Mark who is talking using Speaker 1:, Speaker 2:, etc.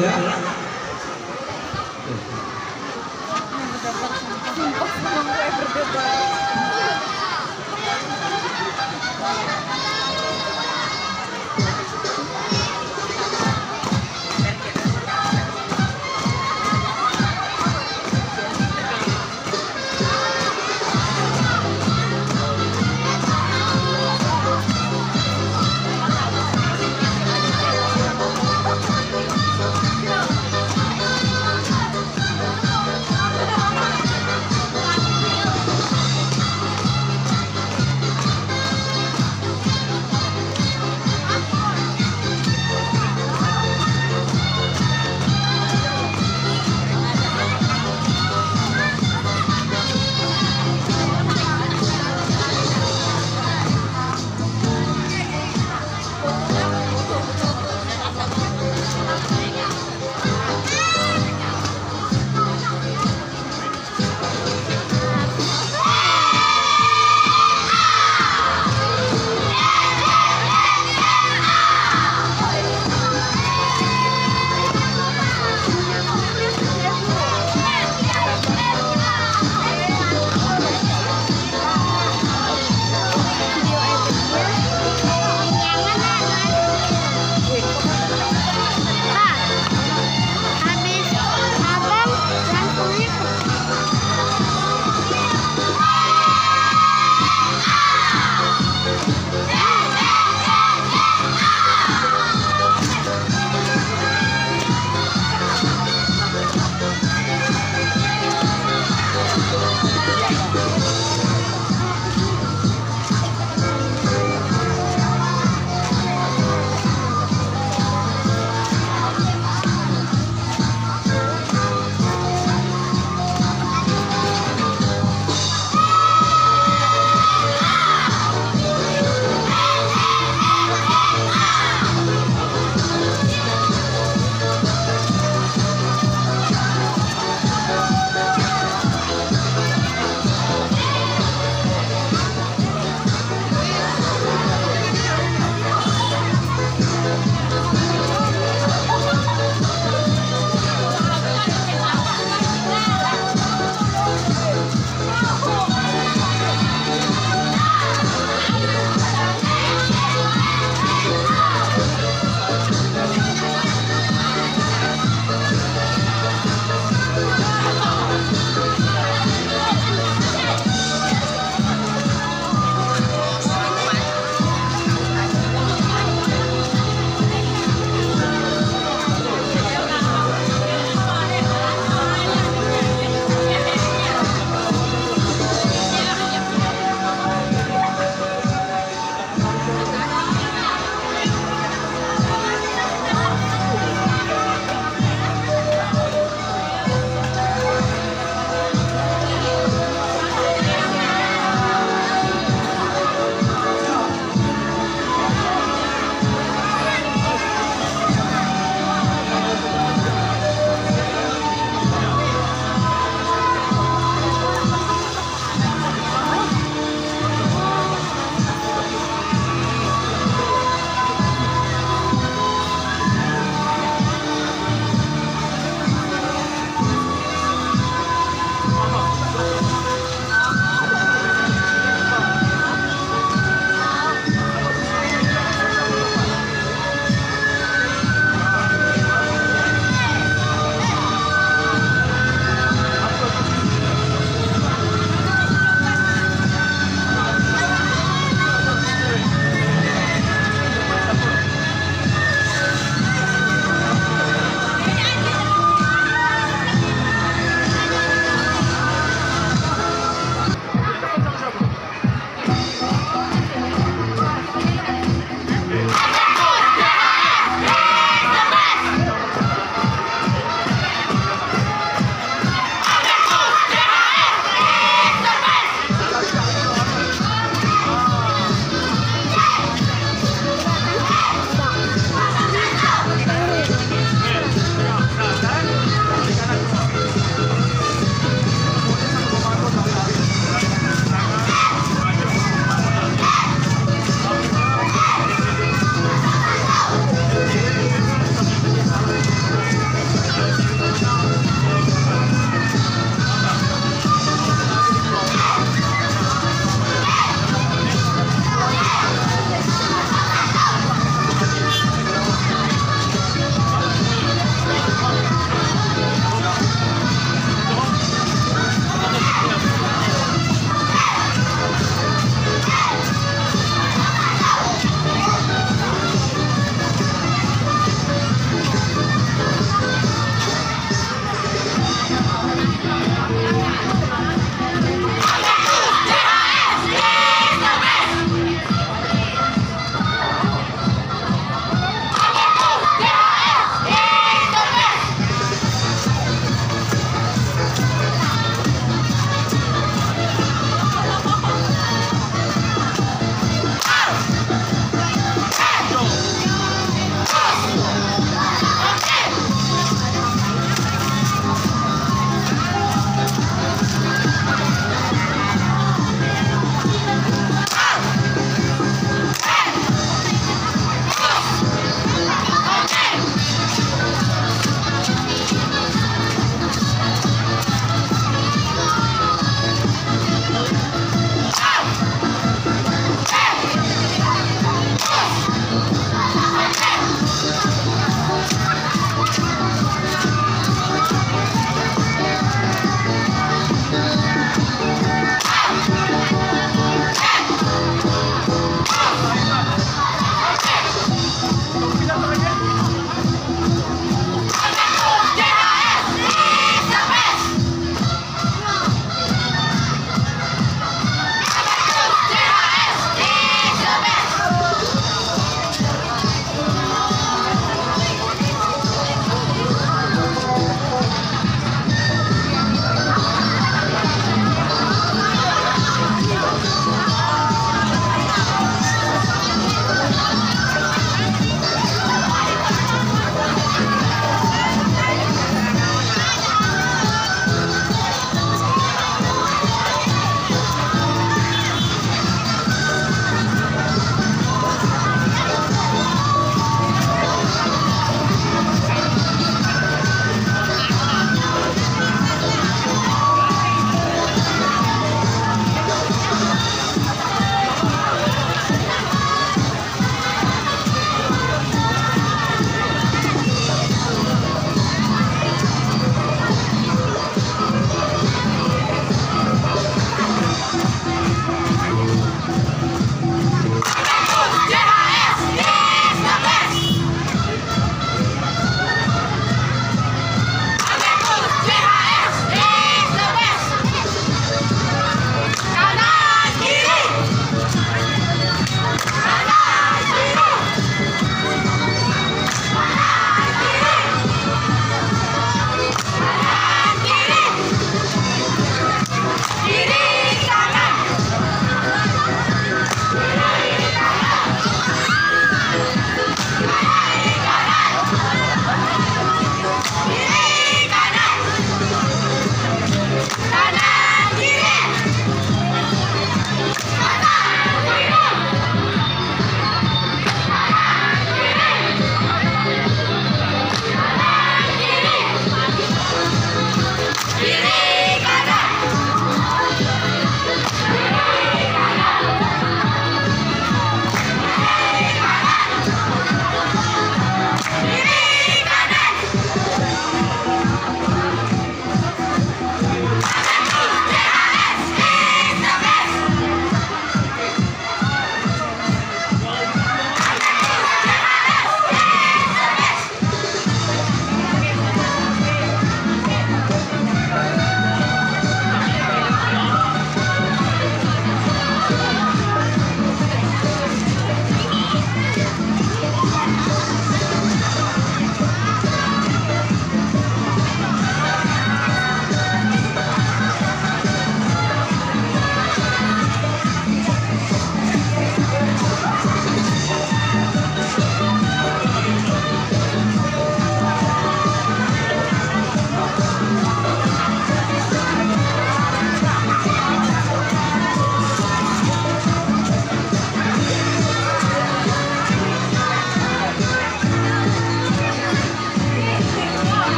Speaker 1: Yeah.